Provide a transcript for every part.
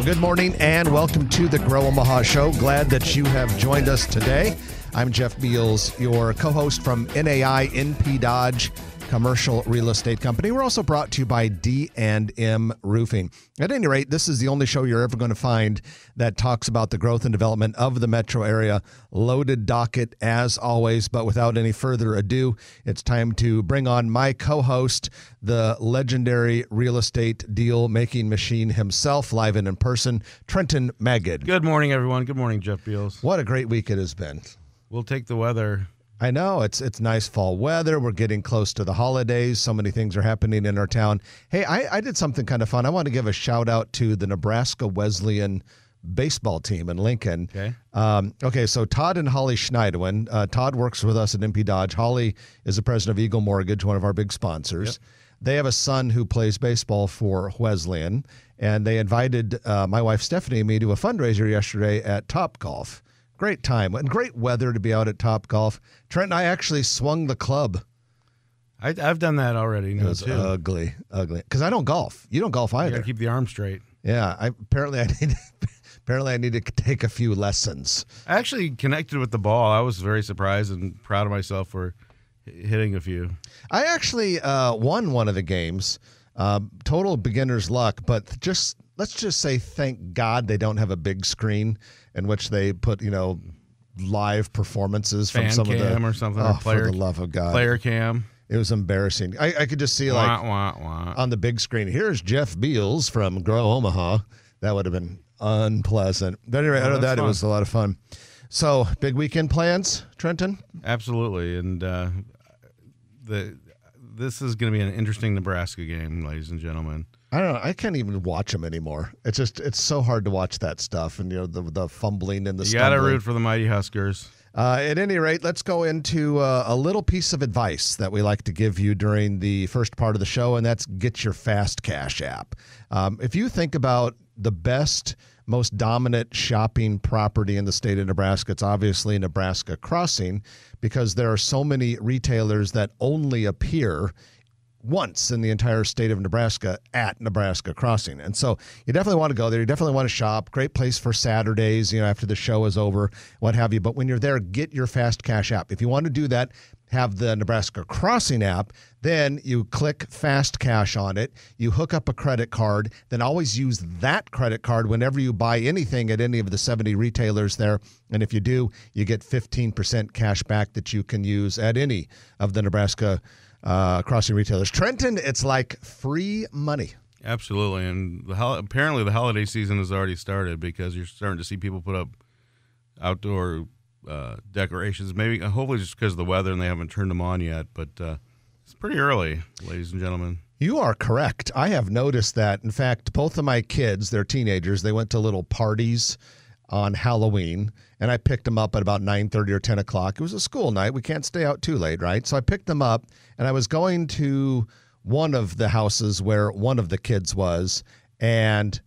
Well, good morning and welcome to the Grow Omaha Show. Glad that you have joined us today. I'm Jeff Beals, your co-host from NAI NP Dodge commercial real estate company. We're also brought to you by D&M Roofing. At any rate, this is the only show you're ever going to find that talks about the growth and development of the metro area. Loaded docket as always, but without any further ado, it's time to bring on my co-host, the legendary real estate deal making machine himself, live and in person, Trenton Magid. Good morning, everyone. Good morning, Jeff Beals. What a great week it has been. We'll take the weather. I know it's it's nice fall weather. We're getting close to the holidays. So many things are happening in our town. Hey, I, I did something kind of fun. I want to give a shout out to the Nebraska Wesleyan baseball team in Lincoln. Okay. Um, okay. So Todd and Holly Schneidewin. Uh, Todd works with us at NP Dodge. Holly is the president of Eagle Mortgage, one of our big sponsors. They have a son who plays baseball for Wesleyan, and they invited uh, my wife Stephanie and me to a fundraiser yesterday at Top Golf. Great time and great weather to be out at Top Golf. Trent and I actually swung the club. I, I've done that already. It was too. ugly, ugly. Because I don't golf. You don't golf you either. gotta keep the arm straight. yeah, I apparently I need apparently I need to take a few lessons. I actually connected with the ball. I was very surprised and proud of myself for hitting a few. I actually uh, won one of the games. Uh, total beginner's luck, but just let's just say thank God they don't have a big screen in which they put you know live performances from Fan some of the cam or something, Oh, or player- for the love of God, Player cam. it was embarrassing. I, I could just see like wah, wah, wah. on the big screen. Here's Jeff Beals from Grow Omaha. That would have been unpleasant. But anyway, Oh, out of that, it was a lot of fun. So, big weekend plans, Trenton? Absolutely. And uh, the this is going to be an interesting Nebraska game, ladies and gentlemen. I don't know. I can't even watch them anymore. It's just it's so hard to watch that stuff, and you know the the fumbling and the You got to root for the mighty Huskers. Uh, at any rate, let's go into uh, a little piece of advice that we like to give you during the first part of the show, and that's get your Fast Cash app. Um, if you think about the best, most dominant shopping property in the state of Nebraska, it's obviously Nebraska Crossing because there are so many retailers that only appear once in the entire state of Nebraska at Nebraska Crossing. And so you definitely want to go there. You definitely want to shop. Great place for Saturdays, you know, after the show is over, what have you. But when you're there, get your Fast Cash app. If you want to do that, have the Nebraska Crossing app, then you click Fast Cash on it, you hook up a credit card, then always use that credit card whenever you buy anything at any of the 70 retailers there. And if you do, you get 15% cash back that you can use at any of the Nebraska uh, crossing retailers. Trenton, it's like free money. Absolutely, and the hol- apparently the holiday season has already started because you're starting to see people put up outdoor uh, decorations. Maybe, uh, hopefully, just because of the weather and they haven't turned them on yet. But uh, it's pretty early, ladies and gentlemen. You are correct. I have noticed that. In fact, both of my kids, they're teenagers, they went to little parties on Halloween, and I picked them up at about 9.30 or 10 o'clock. It was a school night. We can't stay out too late, right? So I picked them up, and I was going to one of the houses where one of the kids was, and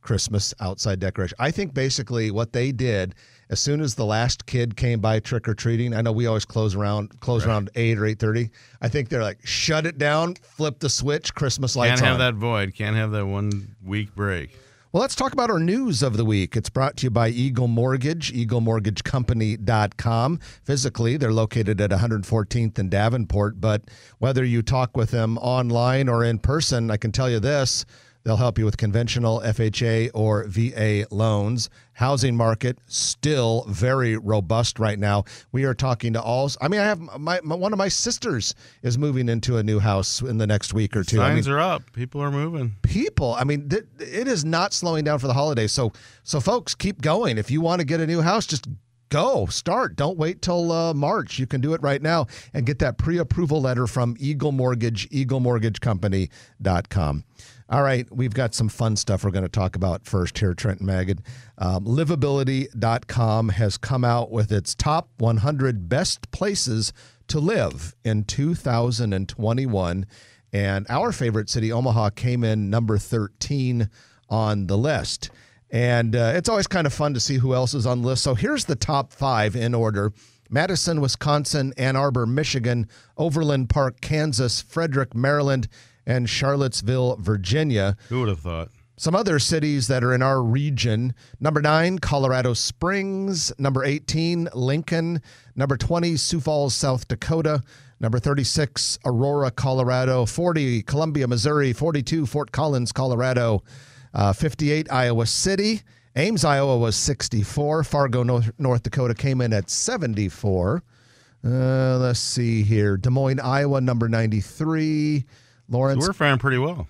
Christmas outside decoration. I think basically what they did as soon as the last kid came by trick or treating. I know we always close around close around eight or eight thirty. I think they're like shut it down, flip the switch, Christmas lights Can't have on. that void. Can't have that one week break. Well, let's talk about our news of the week. It's brought to you by Eagle Mortgage, eaglemortgagecompany.com. Physically, they're located at 114th and Davenport, but whether you talk with them online or in person, I can tell you this. They'll help you with conventional FHA or VA loans. Housing market still very robust right now. We are talking to all. I mean, I have my, my one of my sisters is moving into a new house in the next week or two. I mean, Signs are up. People are moving. people. I mean, th- it is not slowing down for the holidays. So, so folks, keep going. If you want to get a new house, just go start. Don't wait till uh, March. You can do it right now and get that pre-approval letter from Eagle Mortgage, EagleMortgageCompany.com. All right, we've got some fun stuff we're going to talk about first here, Trenton Magid. Um, livability.com has come out with its top 100 best places to live in 2021. And our favorite city, Omaha, came in number 13 on the list. And uh, it's always kind of fun to see who else is on the list. So here's the top five in order Madison, Wisconsin, Ann Arbor, Michigan, Overland Park, Kansas, Frederick, Maryland, and Charlottesville, Virginia. Who would have thought? Some other cities that are in our region number nine, Colorado Springs. Number 18, Lincoln. Number 20, Sioux Falls, South Dakota. Number 36, Aurora, Colorado. 40, Columbia, Missouri. 42, Fort Collins, Colorado. Uh, 58, Iowa City. Ames, Iowa was 64. Fargo, North, North Dakota came in at 74. Uh, let's see here. Des Moines, Iowa, number 93. Lawrence. So we're faring pretty well.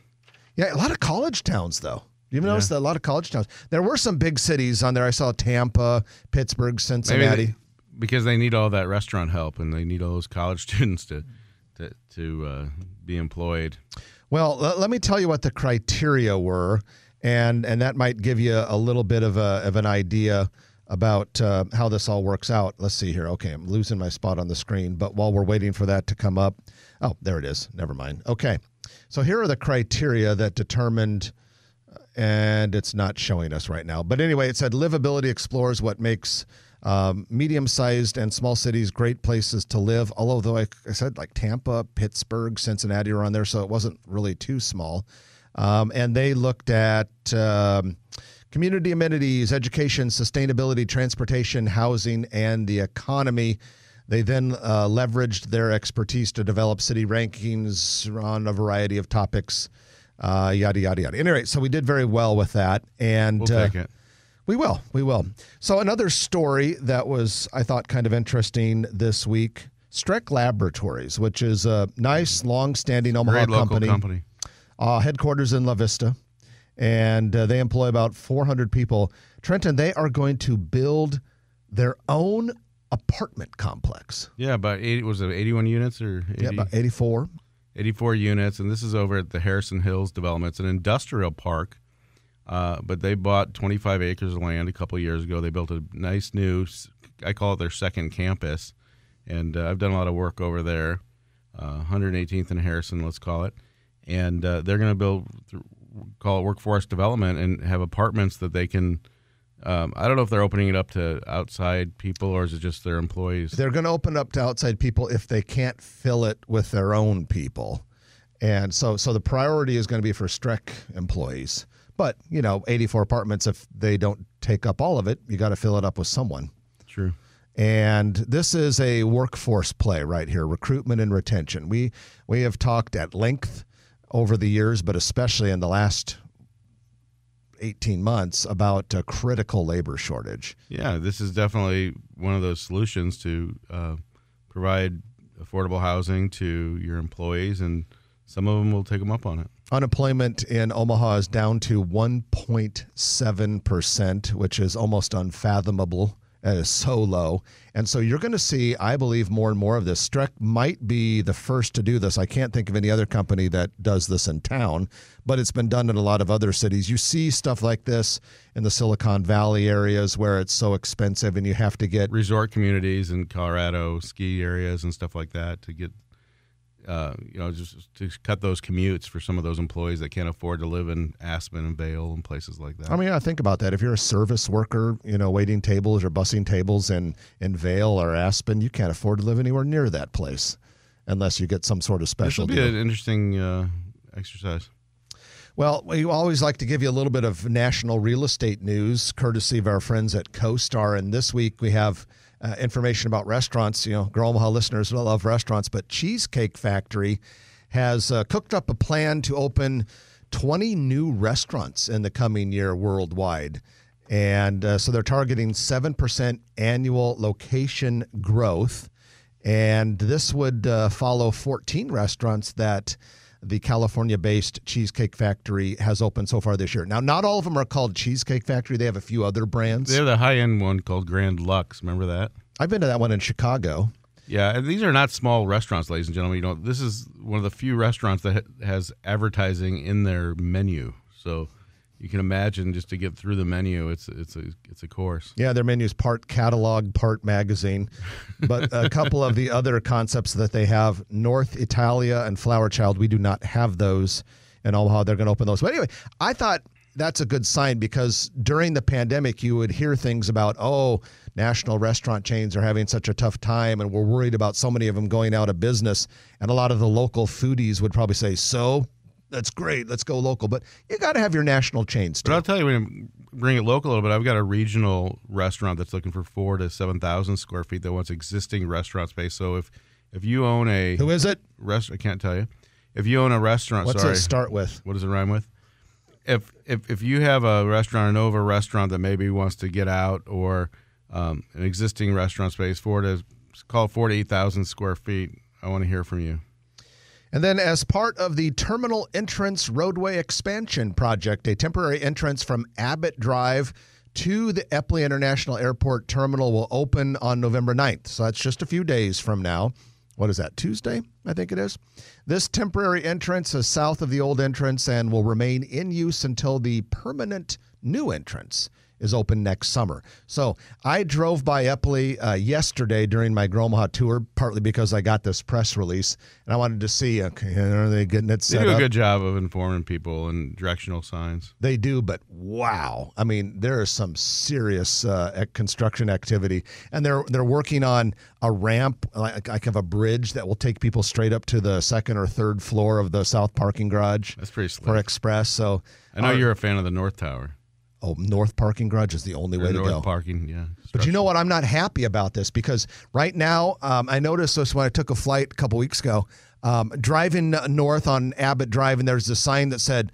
Yeah, a lot of college towns, though. You notice that a lot of college towns. There were some big cities on there. I saw Tampa, Pittsburgh, Cincinnati. They, because they need all that restaurant help and they need all those college students to to, to uh, be employed. Well, let me tell you what the criteria were, and and that might give you a little bit of a of an idea about uh, how this all works out. Let's see here. Okay, I'm losing my spot on the screen, but while we're waiting for that to come up, oh, there it is. Never mind. Okay. So here are the criteria that determined, and it's not showing us right now. But anyway, it said livability explores what makes um, medium sized and small cities great places to live. Although, like I said, like Tampa, Pittsburgh, Cincinnati are on there, so it wasn't really too small. Um, and they looked at um, community amenities, education, sustainability, transportation, housing, and the economy. They then uh, leveraged their expertise to develop city rankings on a variety of topics, uh, yada, yada, yada. Anyway, so we did very well with that. And we'll uh. We will. We will. So, another story that was, I thought, kind of interesting this week Streck Laboratories, which is a nice, long standing Omaha company. company. Uh, headquarters in La Vista. And uh, they employ about 400 people. Trenton, they are going to build their own apartment complex. Yeah, about 80, was it 81 units or 80? Yeah, about 84. 84 units, and this is over at the Harrison Hills development. It's an industrial park, uh, but they bought 25 acres of land a couple years ago. They built a nice new, I call it their second campus, and uh, I've done a lot of work over there, uh, 118th and Harrison, let's call it, and uh, they're going to build, call it workforce development, and have apartments that they can – um, I don't know if they're opening it up to outside people or is it just their employees? They're going to open up to outside people if they can't fill it with their own people. And so, so the priority is going to be for Streck employees. But, you know, 84 apartments, if they don't take up all of it, you got to fill it up with someone. True. And this is a workforce play right here, recruitment and retention. We we have talked at length over the years, but especially in the last 18 months about a critical labor shortage. Yeah, this is definitely one of those solutions to uh, provide affordable housing to your employees, and some of them will take them up on it. Unemployment in Omaha is down to 1.7%, which is almost unfathomable that is so low. And so you're going to see, I believe, more and more of this. Streck might be the first to do this. I can't think of any other company that does this in town, but it's been done in a lot of other cities. You see stuff like this in the Silicon Valley areas where it's so expensive and you have to get resort communities in Colorado, ski areas, and stuff like that to get uh, you know, just to cut those commutes for some of those employees that can't afford to live in Aspen and Vail and places like that. I mean, I think about that. If you're a service worker, you know, waiting tables or busing tables in in Vail or Aspen, you can't afford to live anywhere near that place unless you get some sort of special. This will be deal. an interesting uh, exercise. Well, we always like to give you a little bit of national real estate news, courtesy of our friends at CoStar. And this week we have uh, information about restaurants. You know, Grow Omaha listeners love restaurants, but Cheesecake Factory has uh, cooked up a plan to open 20 new restaurants in the coming year worldwide. And uh, so they're targeting 7% annual location growth. And this would uh, follow 14 restaurants that the California based Cheesecake Factory has opened so far this year. Now, not all of them are called Cheesecake Factory, they have a few other brands. They have the high end one called Grand Lux. Remember that? I've been to that one in Chicago. Yeah, and these are not small restaurants, ladies and gentlemen. You know, this is one of the few restaurants that has advertising in their menu. So you can imagine just to get through the menu, it's it's a it's a course. Yeah, their menu is part catalog, part magazine. But a couple of the other concepts that they have, North Italia and Flower Child, we do not have those in Omaha. They're going to open those. But anyway, I thought that's a good sign because during the pandemic, you would hear things about, oh, national restaurant chains are having such a tough time and we're worried about so many of them going out of business. And a lot of the local foodies would probably say, so that's great. Let's go local. But you got to have your national chains But. I'll tell you, when bring it local a little bit, I've got a regional restaurant that's looking for four to seven thousand square feet that wants existing restaurant space. So if if you own a Who is it? rest, I can't tell you. If you own a restaurant, What's sorry, it start with? what does it rhyme with? If if if you have a restaurant, an over restaurant that maybe wants to get out, or um, an existing restaurant space, four to call it four to eight thousand square feet, I want to hear from you. And then, as part of the Terminal Entrance Roadway Expansion Project, a temporary entrance from Abbott Drive to the Eppley International Airport Terminal will open on November 9th. So that's just a few days from now. What is that, Tuesday? I think it is. This temporary entrance is south of the old entrance and will remain in use until the permanent new entrance is open next summer. So I drove by Eppley uh, yesterday during my Gromaha tour, partly because I got this press release and I wanted to see, okay, are they getting it They do a up? good job of informing people and directional signs. They do, but wow! I mean, there is some serious uh, construction activity, and they're they're working on a ramp, like, like of a bridge that will take people straight up to the second or third floor of the south parking garage That's pretty slick. for. Express. So, I know our- you're a fan of the North Tower. Oh, north parking garage is the only Or way to north go. parking, yeah. But you know what? I'm not happy about this because right now, um, I noticed this when I took a flight a couple weeks ago, um, driving north on Abbott Drive, and there's a sign that said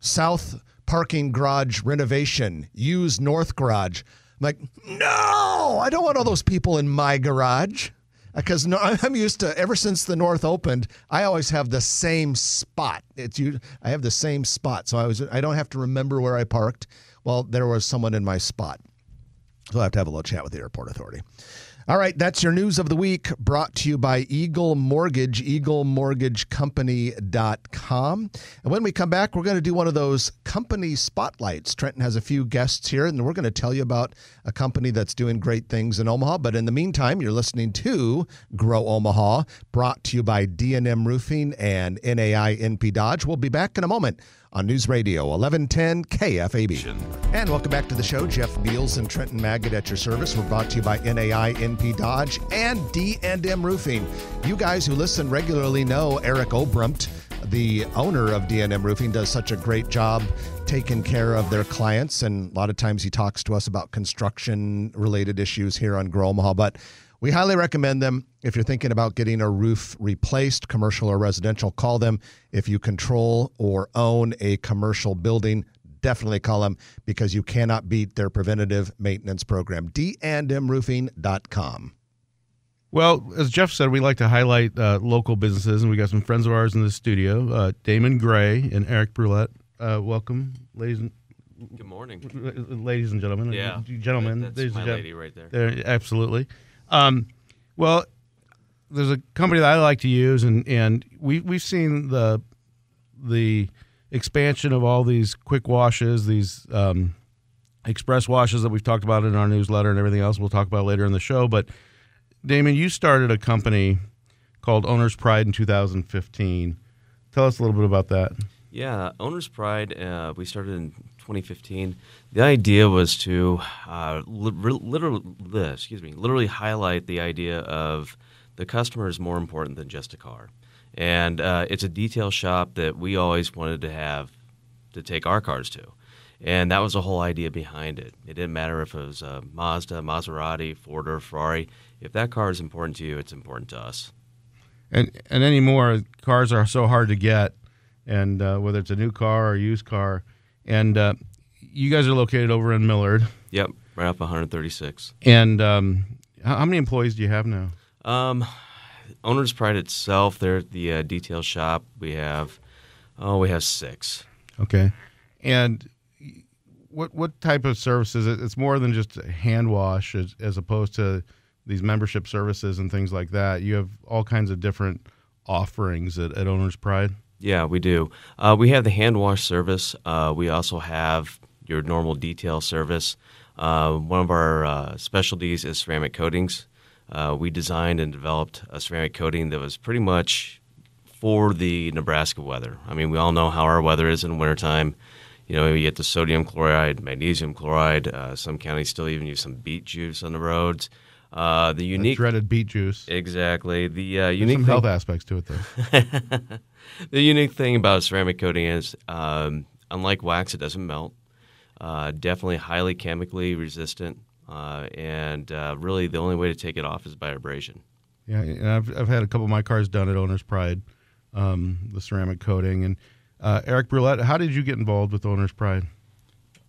South Parking Garage Renovation, use North Garage. I'm like, no, I don't want all those people in my garage. Because no, I'm used to ever since the North opened, I always have the same spot. It's you. I have the same spot, so I was. I don't have to remember where I parked. Well, there was someone in my spot. So I have to have a little chat with the airport authority. All right, that's your news of the week brought to you by Eagle Mortgage, eaglemortgagecompany.com. And when we come back, we're going to do one of those company spotlights. Trenton has a few guests here, and we're going to tell you about a company that's doing great things in Omaha. But in the meantime, you're listening to Grow Omaha, brought to you by D&M Roofing and NAI NP Dodge. We'll be back in a moment on News Radio 1110 KFAB. And welcome back to the show. Jeff Beals and Trenton Magid at your service. We're brought to you by NAI, NP Dodge, and D&M Roofing. You guys who listen regularly know Eric Obrumt, the owner of D&M Roofing, does such a great job taking care of their clients. And a lot of times he talks to us about construction related issues here on Grow Omaha. But we highly recommend them if you're thinking about getting a roof replaced, commercial or residential. Call them if you control or own a commercial building. Definitely call them because you cannot beat their preventative maintenance program. dndmroofing.com. Well, as Jeff said, we like to highlight uh, local businesses, and we got some friends of ours in the studio, uh, Damon Gray and Eric Brulette. Uh, welcome, ladies and Good morning. ladies and gentlemen. Yeah, gentlemen. That- ladies that's my and gen- lady right there. There, absolutely. Um, well, there's a company that I like to use, and and we we've seen the the expansion of all these quick washes, these um, express washes that we've talked about in our newsletter and everything else. We'll talk about later in the show. But Damon, you started a company called Owner's Pride in 2015. Tell us a little bit about that. Yeah, Owner's Pride. Uh, we started in 2015. The idea was to uh, li- literally, excuse me, literally highlight the idea of the customer is more important than just a car, and uh, it's a detail shop that we always wanted to have to take our cars to. And that was the whole idea behind it. It didn't matter if it was a Mazda, Maserati, Ford, or Ferrari. If that car is important to you, it's important to us. and and anymore cars are so hard to get and uh, whether it's a new car or a used car and uh, you guys are located over in millard Yep, right up 136. and um, how, how many employees do you have now Um, Owner's Pride itself, they're at the uh, detail shop. We have, oh, we have six. okay and what what type of services it's more than just hand wash as, as opposed to these membership services and things like that you have all kinds of different offerings at, at owner's pride Yeah, we do. Uh, we have the hand wash service. Uh, we also have your normal detail service. Uh, one of our uh, specialties is ceramic coatings. Uh, we designed and developed a ceramic coating that was pretty much for the Nebraska weather. I mean, we all know how our weather is in wintertime. You know, you get the sodium chloride, magnesium chloride. Uh, some counties still even use some beet juice on the roads. Uh, the the unique, dreaded beet juice exactly. The uh, There's unique some thing- health aspects to it though the unique thing about ceramic coating is, um, unlike wax, it doesn't melt. Uh, definitely highly chemically resistant, uh, and uh, really the only way to take it off is by abrasion. Yeah, and I've I've had a couple of my cars done at Owner's Pride, um, the ceramic coating. And uh, Eric Brulette, how did you get involved with Owner's Pride?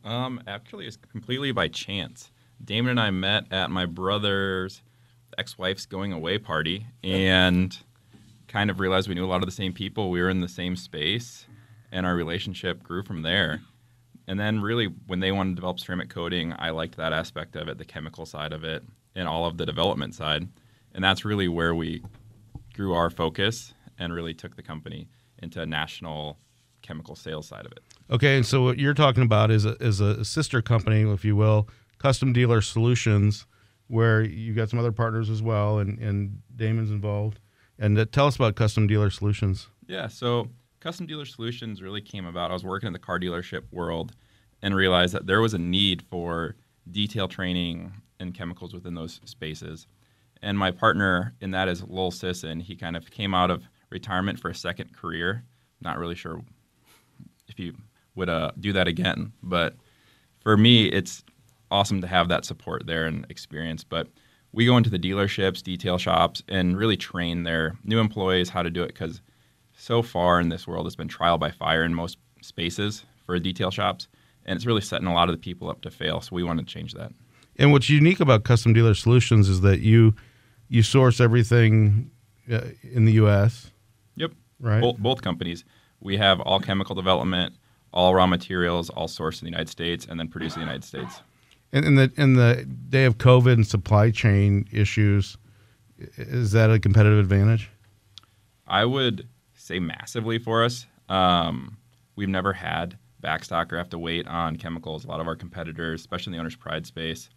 Um, actually, it's completely by chance. Damon and I met at my brother's ex-wife's going away party, and kind of realized we knew a lot of the same people. We were in the same space, and our relationship grew from there. And then, really, when they wanted to develop ceramic coating, I liked that aspect of it, the chemical side of it, and all of the development side. And that's really where we grew our focus and really took the company into a national chemical sales side of it. Okay, and so what you're talking about is a, is a sister company, if you will, Custom Dealer Solutions, where you've got some other partners as well, and, and Damon's involved. And uh, tell us about Custom Dealer Solutions. Yeah, so Custom Dealer Solutions really came about. I was working in the car dealership world and realized that there was a need for detail training and chemicals within those spaces. And my partner in that is Lowell Sisson. He kind of came out of retirement for a second career. Not really sure if he would uh, do that again, but for me, it's awesome to have that support there and experience. But we go into the dealerships, detail shops, and really train their new employees how to do it because so far in this world, it's been trial by fire in most spaces for detail shops, and it's really setting a lot of the people up to fail. So we want to change that. And what's unique about Custom Dealer Solutions is that you you source everything uh, in the U.S. Yep. Right. Both, both companies. We have all chemical development, all raw materials, all sourced in the United States, and then produced in the United States. In, in the in the day of COVID and supply chain issues, is that a competitive advantage? I would say massively for us. Um, we've never had backstock or have to wait on chemicals. A lot of our competitors, especially in the owner's pride space,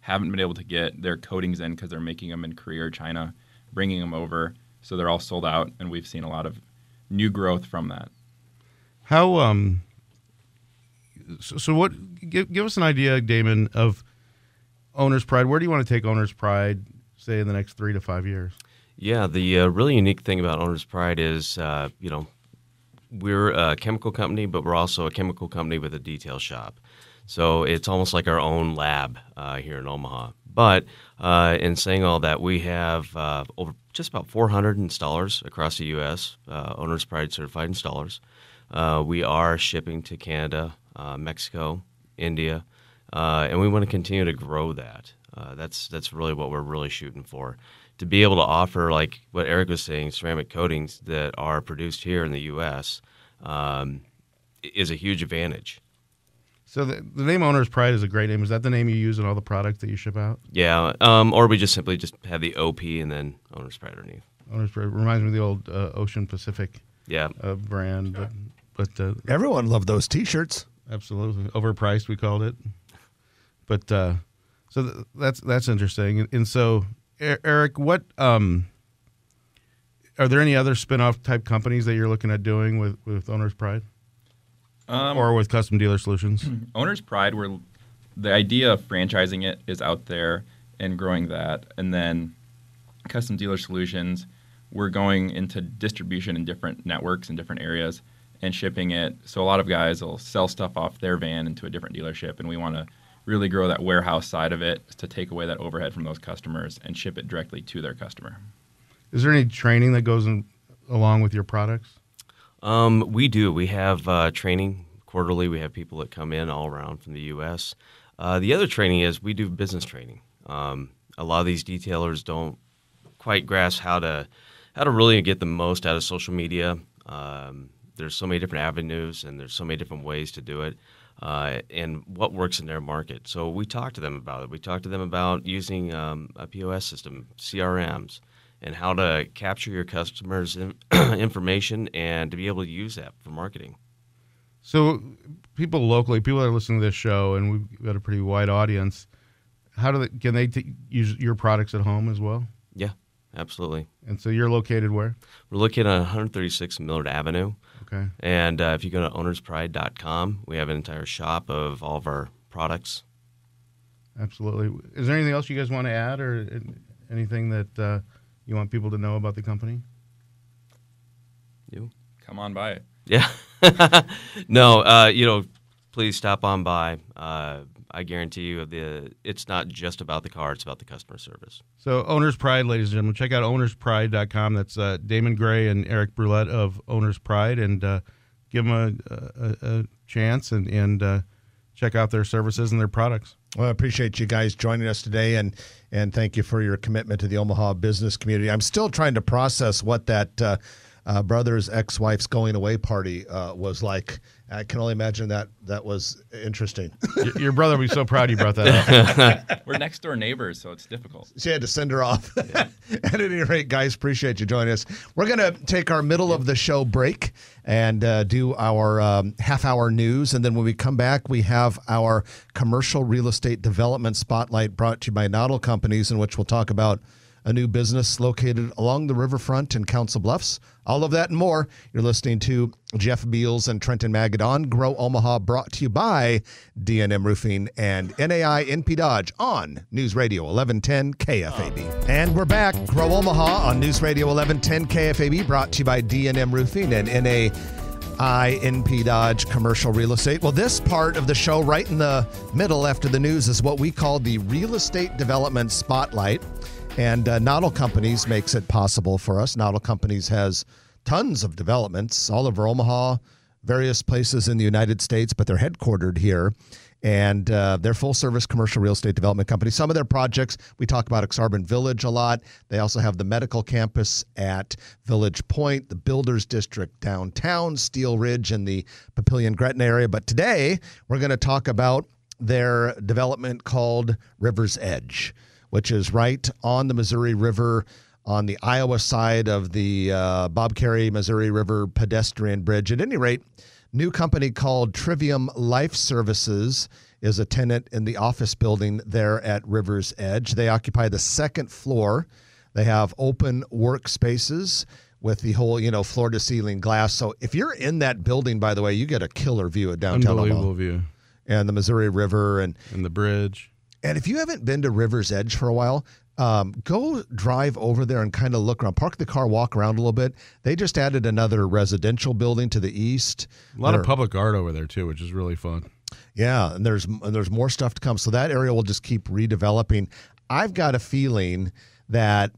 haven't been able to get their coatings in because they're making them in Korea or China, bringing them over. So they're all sold out, and we've seen a lot of new growth from that. How um. So, so what? Give, give us an idea, Damon, of owner's pride. Where do you want to take owner's pride, say, in the next three to five years? Yeah, the uh, really unique thing about Owner's Pride is, uh, you know, we're a chemical company, but we're also a chemical company with a detail shop. So it's almost like our own lab uh, here in Omaha. But uh, in saying all that, we have uh, over just about 400 installers across the U.S., uh, Owner's Pride certified installers. we are shipping to Canada, Mexico, India, and we want to continue to grow that. that's that's really what we're really shooting for to be able to offer like what Eric was saying, ceramic coatings that are produced here in the U.S. Um, is a huge advantage. So the, the, name Owner's Pride is a great name. Is that the name you use in all the products that you ship out? Yeah, um, or we just simply just have the OP and then Owner's Pride underneath. Owner's Pride reminds me of the old uh, Ocean Pacific yeah uh, brand, but, but uh, everyone loved those T-shirts. Absolutely, overpriced we called it. But uh, so th- that's that's interesting, and, and so Eric, what um, are there any other spin-off type companies that you're looking at doing with with Owner's Pride, um, or with Custom Dealer Solutions? Owner's Pride, where the idea of franchising it is out there and growing that, and then Custom Dealer Solutions, we're going into distribution in different networks in different areas and shipping it. So a lot of guys will sell stuff off their van into a different dealership, and we want to really grow that warehouse side of it to take away that overhead from those customers and ship it directly to their customer. Is there any training that goes in, along with your products? Um, we do. We have uh, training quarterly. We have people that come in all around from the U.S. Uh, the other training is we do business training. Um, a lot of these detailers don't quite grasp how to how to really get the most out of social media. Um, there's so many different avenues and there's so many different ways to do it uh, and what works in their market. So we talk to them about it. We talk to them about using um, a POS system, CRMs, and how to capture your customers' information and to be able to use that for marketing. So, people locally, people that are listening to this show, and we've got a pretty wide audience. How do they can they use your products at home as well? Yeah, absolutely. And so you're located where? We're located on 136 Millard Avenue. Okay. And uh, if you go to ownerspride.com, we have an entire shop of all of our products. Absolutely. Is there anything else you guys want to add or anything that uh, you want people to know about the company? You? come on by. it. Yeah. no, uh, you know, please stop on by. Uh, I guarantee you, of the it's not just about the car; it's about the customer service. So, Owner's Pride, ladies and gentlemen, check out ownerspride.com. That's uh, Damon Gray and Eric Brulette of Owner's Pride, and uh, give them a, a, a chance and, and uh, check out their services and their products. Well, I appreciate you guys joining us today, and and thank you for your commitment to the Omaha business community. I'm still trying to process what that uh, brother's ex-wife's going away party uh, was like. I can only imagine that that was interesting. your, your brother will be so proud you brought that up. We're next door neighbors, so it's difficult. she had to send her off. At any rate, guys, appreciate you joining us. We're going to take our middle of the show break and uh, do our um, half hour news. And then when we come back, we have our commercial real estate development spotlight brought to you by Noddle Companies, in which we'll talk about a new business located along the riverfront in Council Bluffs. All of that and more. You're listening to Jeff Beals and Trenton Magid on, Grow Omaha, brought to you by D&M Roofing and NAI NP Dodge on News Radio 1110 KFAB. And we're back, Grow Omaha on News Radio 1110 KFAB, brought to you by D&M Roofing and NAI. NP Dodge Commercial Real Estate. Well, this part of the show, right in the middle after the news, is what we call the Real Estate Development Spotlight. And uh, Noddle Companies makes it possible for us. Noddle Companies has tons of developments all over Omaha, various places in the United States, but they're headquartered here. And uh, they're full service commercial real estate development company. Some of their projects, we talk about Aksarben Village a lot. They also have the medical campus at Village Point, the Builders District downtown, Steel Ridge, and the Papillion Gretna area. But today, we're going to talk about their development called River's Edge which is right on the Missouri River on the Iowa side of the uh, Bob Kerrey Missouri River pedestrian bridge. At any rate, new company called Trivium Life Services is a tenant in the office building there at River's Edge. They occupy the second floor. They have open workspaces with the whole, you know, floor to ceiling glass. So if you're in that building, by the way, you get a killer view of downtown Unbelievable Omaha view. and the Missouri River and And the bridge. And if you haven't been to River's Edge for a while, um, go drive over there and kind of look around. Park the car, walk around a little bit. They just added another residential building to the east. A lot of public art over there, too, which is really fun. Yeah, and there's and there's more stuff to come. So that area will just keep redeveloping. I've got a feeling that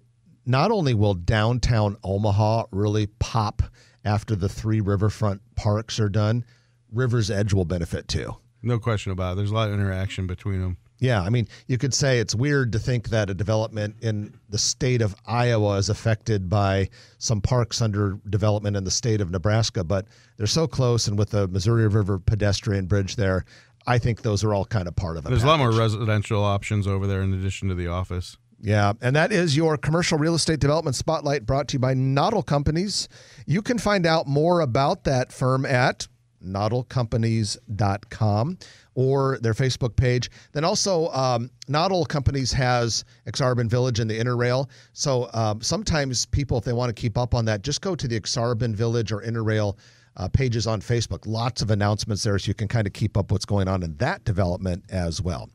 not only will downtown Omaha really pop after the three riverfront parks are done, River's Edge will benefit too. No question about it. There's a lot of interaction between them. Yeah, I mean, you could say it's weird to think that a development in the state of Iowa is affected by some parks under development in the state of Nebraska, but they're so close, and with the Missouri River pedestrian bridge there, I think those are all kind of part of it. There's a lot more residential options over there in addition to the office. Yeah, and that is your commercial real estate development spotlight brought to you by Noddle Companies. You can find out more about that firm at noddlecompanies.com or their Facebook page. Then also, um, Noddle Companies has Aksarben Village and the Interrail. So um, sometimes people, if they want to keep up on that, just go to the Aksarben Village or Interrail uh, pages on Facebook. Lots of announcements there, so you can kind of keep up what's going on in that development as well.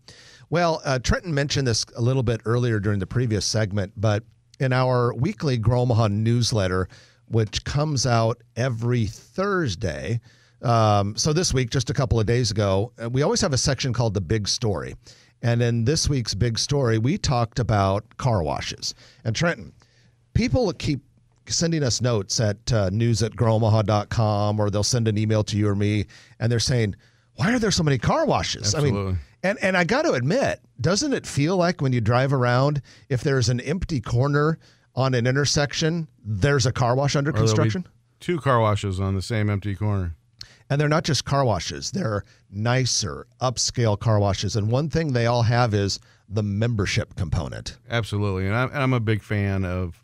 Well, uh, Trenton mentioned this a little bit earlier during the previous segment, but in our weekly Grow newsletter, which comes out every Thursday, um, so this week, just a couple of days ago, uh, we always have a section called the Big Story. And in this week's Big Story, we talked about car washes. And Trenton, people keep sending us notes at uh, news at growomaha.com or they'll send an email to you or me and they're saying, why are there so many car washes? I mean, and, and I got to admit, doesn't it feel like when you drive around, if there's an empty corner on an intersection, there's a car wash under Or construction? Two car washes on the same empty corner. And they're not just car washes, they're nicer, upscale car washes. And one thing they all have is the membership component. Absolutely, and I'm, I'm a big fan of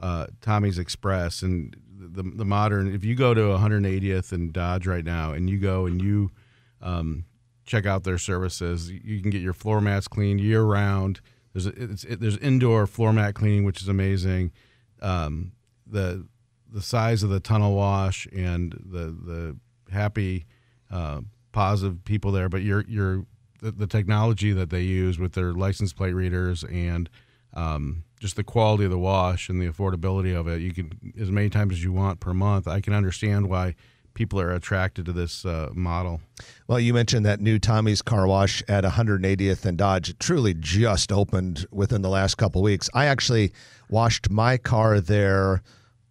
uh, Tommy's Express and the the modern. If you go to 180th and Dodge right now, and you go and you um, check out their services, you can get your floor mats cleaned year round. There's it, there's indoor floor mat cleaning, which is amazing. Um, the the size of the tunnel wash and the the happy, uh, positive people there, but you're you're the, the technology that they use with their license plate readers and um, just the quality of the wash and the affordability of it. You can as many times as you want per month. I can understand why people are attracted to this uh, model. Well, you mentioned that new Tommy's car wash at 180th and Dodge. It truly just opened within the last couple weeks. I actually washed my car there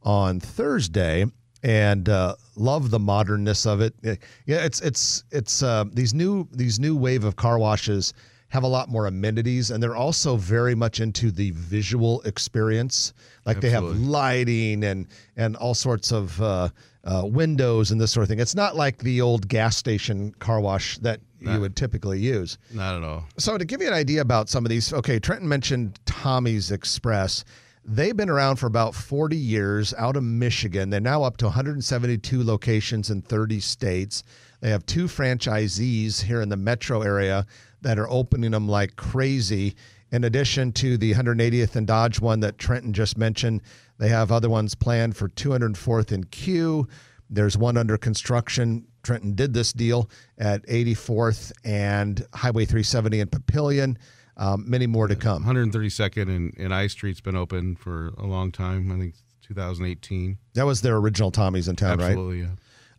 on Thursday and uh, love the modernness of it. Yeah, it's it's it's uh, these new these new wave of car washes have a lot more amenities and they're also very much into the visual experience. Like Absolutely. they have lighting and and all sorts of uh, uh, windows and this sort of thing. It's not like the old gas station car wash that you would typically use. Not at all. So to give you an idea about some of these, okay, Trenton mentioned Tommy's Express. They've been around for about 40 years out of Michigan. They're now up to 172 locations in 30 states. They have two franchisees here in the metro area that are opening them like crazy. In addition to the 180th and Dodge one that Trenton just mentioned, they have other ones planned for 204th and Q. There's one under construction. Trenton did this deal at 84th and Highway 370 in Papillion. Um, many more to come. 132nd and, and I Street's been open for a long time. I think 2018. That was their original Tommy's in town, right? Absolutely, yeah.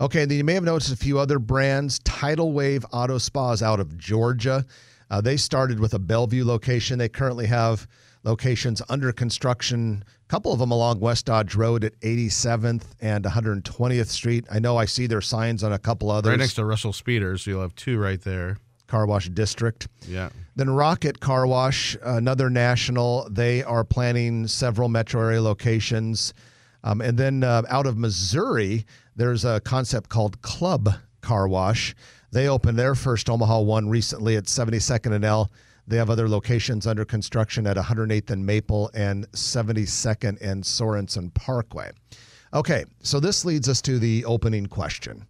Okay, then you may have noticed a few other brands. Tidal Wave Auto Spas out of Georgia. Uh, they started with a Bellevue location. They currently have locations under construction, a couple of them along West Dodge Road at 87th and 120th Street. I know I see their signs on a couple others. Right next to Russell Speeder's, so you'll have two right there. Car Wash District. Yeah. Then Rocket Car Wash, another national. They are planning several metro area locations. Um, and then uh, out of Missouri, there's a concept called Club Car Wash. They opened their first Omaha one recently at 72nd and L. They have other locations under construction at 108th and Maple and 72nd and Sorensen Parkway. Okay, so this leads us to the opening question.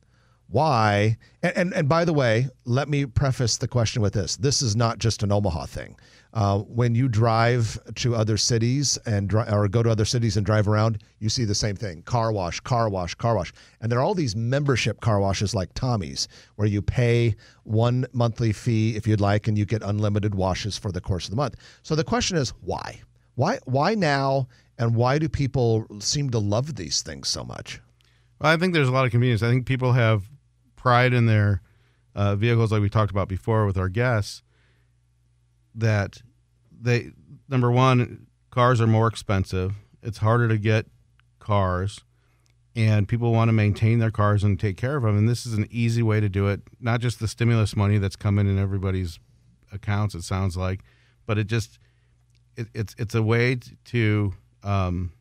Why? And, and, and by the way, let me preface the question with this this is not just an Omaha thing. Uh, when you drive to other cities and dri- or go to other cities and drive around, you see the same thing: car wash, car wash, car wash. And there are all these membership car washes like Tommy's, where you pay one monthly fee if you'd like, and you get unlimited washes for the course of the month. So the question is, why? Why? Why now? And why do people seem to love these things so much? I think there's a lot of convenience. I think people have pride in their uh, vehicles, like we talked about before with our guests. That they number one, cars are more expensive. It's harder to get cars, and people want to maintain their cars and take care of them. And this is an easy way to do it. Not just the stimulus money that's coming in everybody's accounts. It sounds like, but it just it, it's it's a way to um,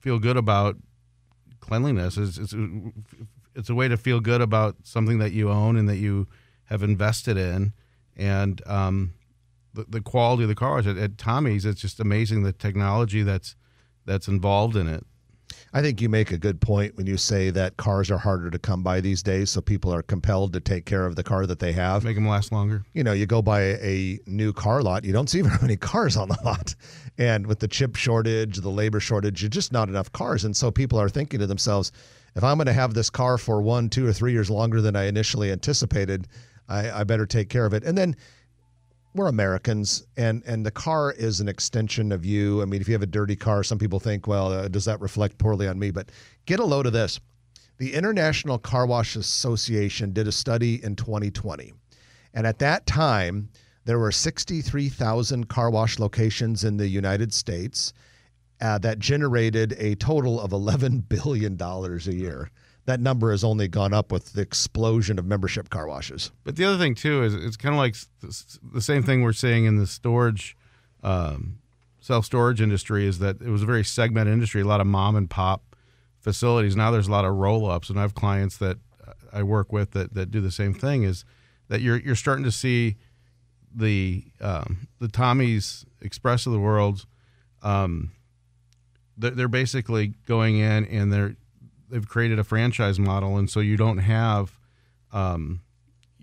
feel good about cleanliness. It's, it's it's a way to feel good about something that you own and that you have invested in, and um, the, the quality of the cars at, at Tommy's. It's just amazing the technology that's that's involved in it. I think you make a good point when you say that cars are harder to come by these days, so people are compelled to take care of the car that they have. Make them last longer. You know, you go by a new car lot, you don't see very many cars on the lot. And with the chip shortage, the labor shortage, you're just not enough cars. And so people are thinking to themselves, if I'm going to have this car for one, two, or three years longer than I initially anticipated, I, I better take care of it. And then we're Americans, and and the car is an extension of you. I mean, if you have a dirty car, some people think, well, uh, does that reflect poorly on me? But get a load of this. The International Car Wash Association did a study in 2020, and at that time, there were 63,000 car wash locations in the United States uh, that generated a total of 11 billion dollars a year. That number has only gone up with the explosion of membership car washes. But the other thing too is it's kind of like the same thing we're seeing in the storage, um, self storage industry is that it was a very segmented industry. A lot of mom and pop facilities. Now there's a lot of roll ups, and I have clients that I work with that, that do the same thing. Is that you're you're starting to see the um, the Tommy's Express of the world. Um, they're, they're basically going in and they're they've created a franchise model, and so you don't have um,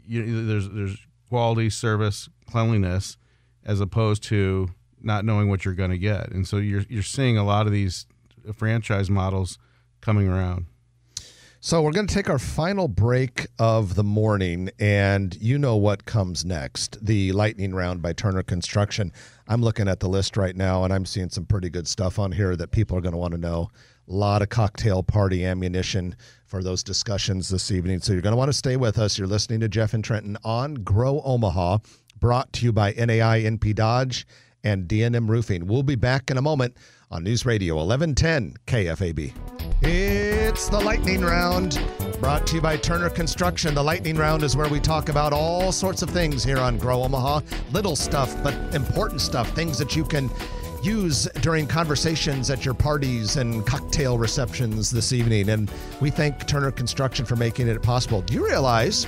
you, there's there's quality, service, cleanliness, as opposed to not knowing what you're going to get, and so you're you're seeing a lot of these franchise models coming around. So we're going to take our final break of the morning, and you know what comes next the lightning round by Turner Construction. I'm looking at the list right now, and I'm seeing some pretty good stuff on here that people are going to want to know. A lot of cocktail party ammunition for those discussions this evening. So you're going to want to stay with us. You're listening to Jeff and Trenton on Grow Omaha, brought to you by NAI NP Dodge and D&M Roofing. We'll be back in a moment on News Radio 1110 KFAB. It's the lightning round brought to you by Turner Construction. The lightning round is where we talk about all sorts of things here on Grow Omaha. Little stuff, but important stuff, things that you can use during conversations at your parties and cocktail receptions this evening. And we thank Turner Construction for making it possible. Do you realize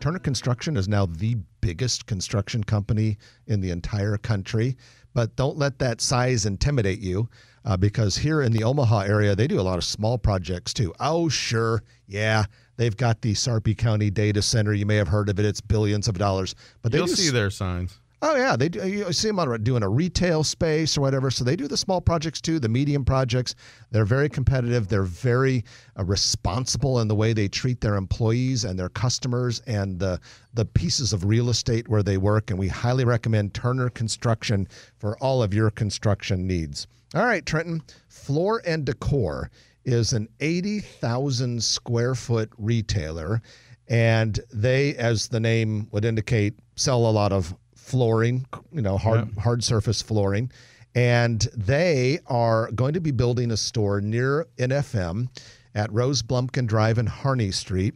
Turner Construction is now the biggest construction company in the entire country? But don't let that size intimidate you uh, because here in the Omaha area, they do a lot of small projects too. Oh, sure. Yeah. They've got the Sarpy County Data Center. You may have heard of it. It's billions of dollars. But they You'll do see their signs. Oh yeah, they do. You see them on doing a retail space or whatever. So they do the small projects too, the medium projects. They're very competitive. They're very uh, responsible in the way they treat their employees and their customers and the the pieces of real estate where they work. And we highly recommend Turner Construction for all of your construction needs. All right, Trenton, Floor and Decor is an eighty thousand square foot retailer and they, as the name would indicate, sell a lot of flooring, you know, hard hard surface flooring, and they are going to be building a store near NFM at Rose Blumkin Drive and Harney Street.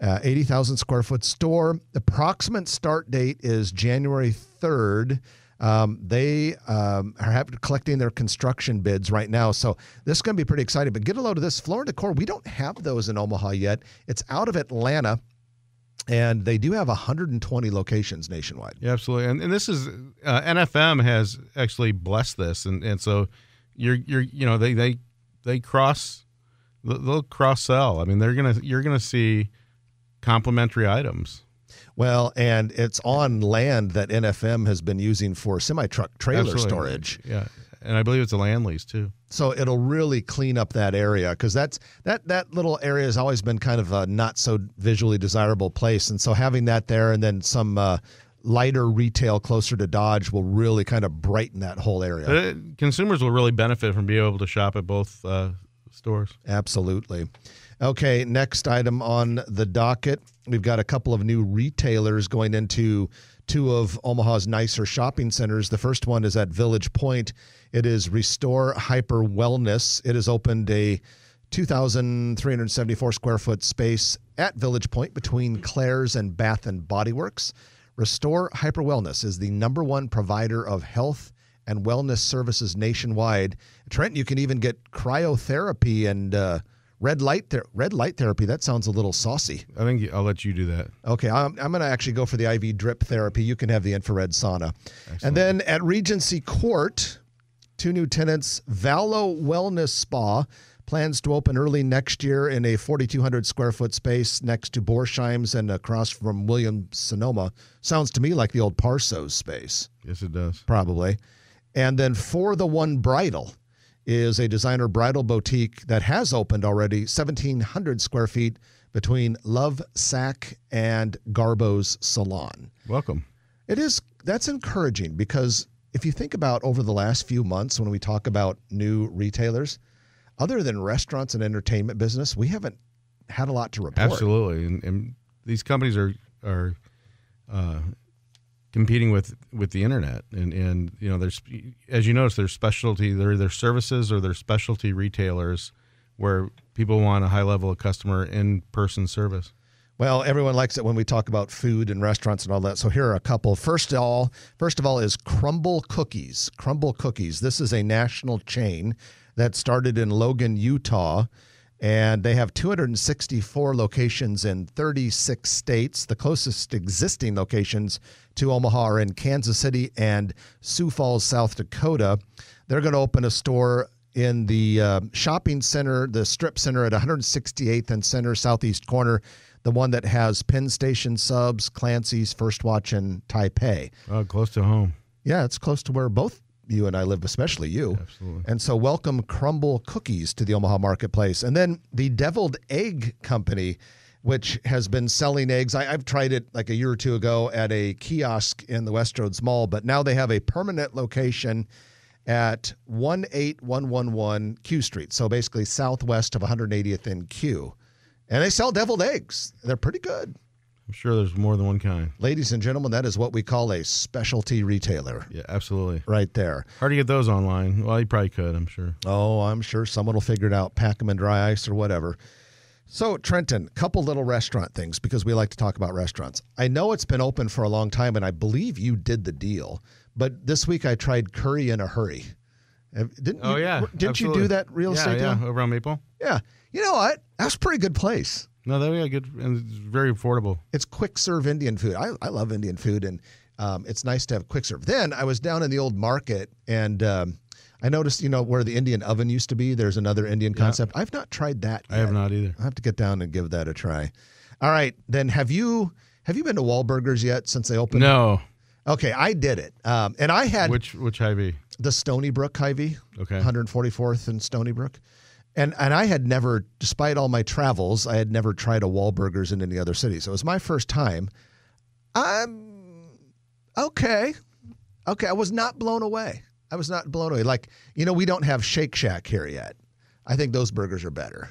Uh, 80,000 square foot store. Approximate start date is January 3rd. Um, they um, are have, collecting their construction bids right now. So this is going to be pretty exciting. But get a load of this. Floor and Decor, we don't have those in Omaha yet. It's out of Atlanta, and they do have 120 locations nationwide. Yeah, absolutely. And, and this is uh, NFM has actually blessed this, and, and so you're you're you know they they they cross they'll cross sell. I mean they're gonna you're gonna see complementary items. Well, and it's on land that NFM has been using for semi truck trailer Absolutely. storage. Yeah, and I believe it's a land lease too. So it'll really clean up that area because that's that that little area has always been kind of a not so visually desirable place, and so having that there and then some uh, lighter retail closer to Dodge will really kind of brighten that whole area. It, consumers will really benefit from being able to shop at both uh, stores. Absolutely. Okay, next item on the docket. We've got a couple of new retailers going into two of Omaha's nicer shopping centers. The first one is at Village Point. It is Restore Hyper Wellness. It has opened a 2,374 square foot space at Village Point between Claire's and Bath and Body Works. Restore Hyper Wellness is the number one provider of health and wellness services nationwide. Trent, you can even get cryotherapy and uh, red light ther- red light therapy. That sounds a little saucy. I think I'll let you do that. Okay, I'm, I'm going to actually go for the IV drip therapy. You can have the infrared sauna. And then at Regency Court, two new tenants, Valo Wellness Spa plans to open early next year in a 4,200 square foot space next to Borsheim's and across from Williams Sonoma. Sounds to me like the old Parsow's space Yes, it does. probably. And then For the One Bridal is a designer bridal boutique that has opened already, 1,700 square feet between Love Sack and Garbo's Salon. Welcome. It is that's encouraging because if you think about over the last few months when we talk about new retailers, other than restaurants and entertainment business, we haven't had a lot to report. Absolutely, and, and these companies are are uh, competing with with the internet, and and you know there's as you notice there's specialty they're either services or they're specialty retailers where people want a high level of customer in person service. Well, everyone likes it when we talk about food and restaurants and all that. So here are a couple. First of all, first of all is Crumbl Cookies. Crumbl Cookies. This is a national chain that started in Logan, Utah, and they have 264 locations in 36 states. The closest existing locations to Omaha are in Kansas City and Sioux Falls, South Dakota. They're going to open a store in the uh, shopping center, the strip center at 168th and Center Southeast corner, the one that has Penn Station subs, Clancy's, First Watch, and Taipei. Oh, close to home. Yeah, it's close to where both you and I live, especially you. Absolutely. And so, welcome Crumbl Cookies to the Omaha marketplace. And then the Deviled Egg Company, which has been selling eggs. I, I've tried it like a year or two ago at a kiosk in the Westroads Mall, but now they have a permanent location at 18111 Q Street. So, basically, southwest of 180th and Q. And they sell deviled eggs. They're pretty good. I'm sure there's more than one kind. Ladies and gentlemen, that is what we call a specialty retailer Yeah, absolutely. right there. Hard to get those online. Well, you probably could, I'm sure. Oh, I'm sure someone will figure it out, pack them in dry ice or whatever. So, Trenton, couple little restaurant things because we like to talk about restaurants. I know it's been open for a long time, and I believe you did the deal. But this week I tried curry in a hurry. Didn't Oh you, yeah. Didn't you do that real yeah, estate yeah, deal? over on Maple. Yeah. You know what? That's a pretty good place. No, that was good and it's very affordable. It's quick serve Indian food. I, I love Indian food, and um, it's nice to have quick serve. Then I was down in the old market, and um, I noticed, you know, where the Indian oven used to be. There's another Indian concept. I've not tried that. I have not either. I'll have to get down and give that a try. All right, then have you have you been to Wahlburgers yet since they opened? No. Okay, I did it, um, and I had Which which Hy-Vee? the Stony Brook Hy-Vee, Okay. 144th and Stony Brook. And and I had never, despite all my travels, I had never tried a Wahlburgers in any other city. So it was my first time. I'm okay. Okay, I was not blown away. I was not blown away. Like, you know, we don't have Shake Shack here yet. I think those burgers are better.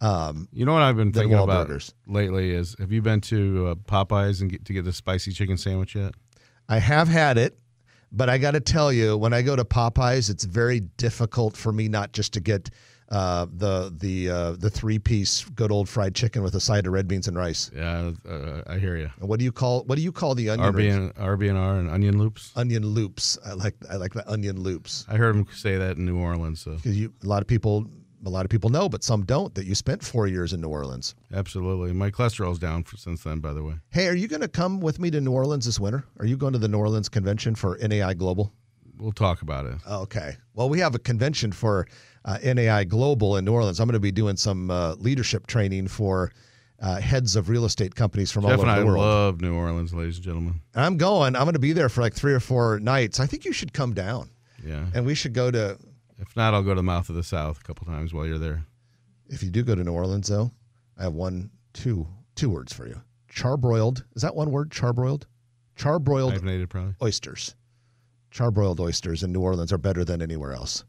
Um, You know what I've been thinking about lately is have you been to uh, Popeyes and get to get the spicy chicken sandwich yet? I have had it, but I got to tell you, when I go to Popeyes, it's very difficult for me not just to get uh, the the uh, the three piece good old fried chicken with a side of red beans and rice. Yeah, uh, I hear you. What do you call what do you call the onion? RB and RB and R and onion loops. Onion loops. I like I like the onion loops I heard him say that in New Orleans. So you a lot of people a lot of people know, but some don't that you spent four years in New Orleans. absolutely, my cholesterol's down for, since then. By the way, Hey, are you going to come with me to New Orleans this winter? Are you going to the New Orleans convention for NAI Global? we'll talk about it. Okay. Well, we have a convention for uh, NAI Global in New Orleans. I'm going to be doing some uh, leadership training for uh, heads of real estate companies from Jeff all over the world. I love New Orleans, ladies and gentlemen. and I'm going. I'm going to be there for like three or four nights. I think you should come down, Yeah. and we should go to. If not, I'll go to the mouth of the South a couple times while you're there. If you do go to New Orleans, though, I have one, two, two words for you. Charbroiled. Is that one word? Charbroiled. Charbroiled Hyphenated, probably. oysters. Charbroiled oysters in New Orleans are better than anywhere else.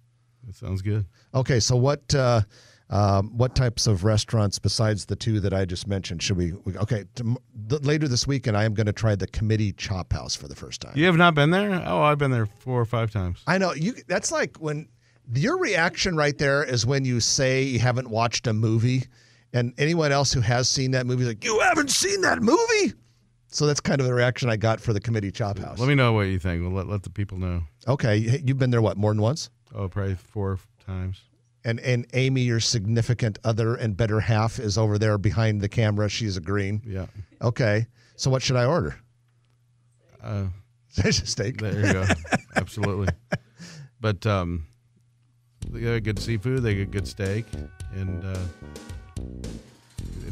That sounds good. Okay, so what uh, um, what types of restaurants besides the two that I just mentioned should we? we okay, tom- th- later this weekend I am going to try the Committee Chop House for the first time. You have not been there? Oh, I've been there four or five times. I know you. That's like when your reaction right there is when you say you haven't watched a movie, and anyone else who has seen that movie is like, "You haven't seen that movie." So that's kind of the reaction I got for the Committee Chop House. Let me know what you think. We'll let, let the people know. okay, you- you've been there what more than once? Oh, probably four times. And and Amy, your significant other and better half, is over there behind the camera. She's agreeing. Yeah. Okay. So what should I order? Uh, Steak. there you go. Absolutely. But um, they got good seafood. They get good steak, and uh,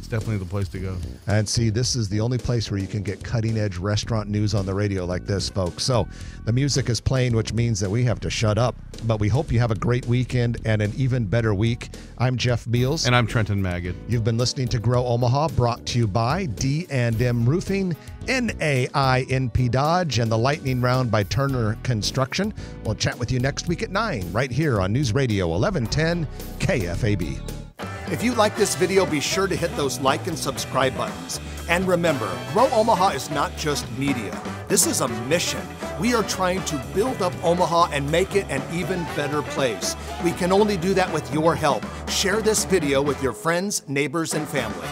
it's definitely the place to go. And see, this is the only place where you can get cutting edge restaurant news on the radio like this, folks. So the music is playing, which means that we have to shut up. But we hope you have a great weekend and an even better week. I'm Jeff Beals. And I'm Trenton Magid. You've been listening to Grow Omaha, brought to you by D&M Roofing, NAI NP Dodge, and the Lightning Round by Turner Construction. We'll chat with you next week at 9, right here on News Radio 1110 KFAB. If you like this video, be sure to hit those like and subscribe buttons. And remember, Grow Omaha is not just media. This is a mission. We are trying to build up Omaha and make it an even better place. We can only do that with your help. Share this video with your friends, neighbors, and family.